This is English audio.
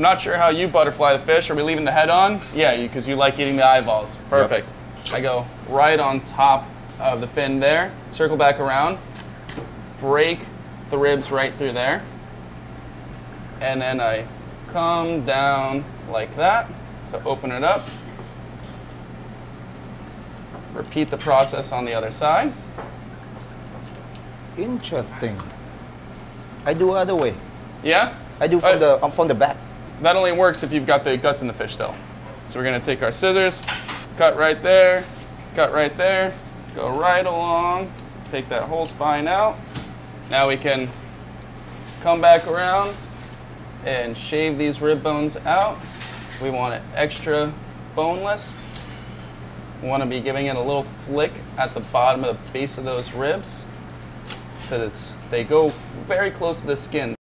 I'm not sure how you butterfly the fish. Are we leaving the head on? Yeah, because you, like eating the eyeballs. Perfect. I go right on top of the fin there, circle back around, break the ribs right through there, and then I come down like that to open it up. Repeat the process on the other side. Interesting. I do other way. Yeah? I do from Uh, the um, from the back. That only works if you've got the guts in the fish still. So we're gonna take our scissors, cut right there, cut right there, go right along, take that whole spine out. Now we can come back around and shave these rib bones out. We want it extra boneless. We want to be giving it a little flick at the bottom of the base of those ribs because it's they go very close to the skin.